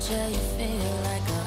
soldier, you feel like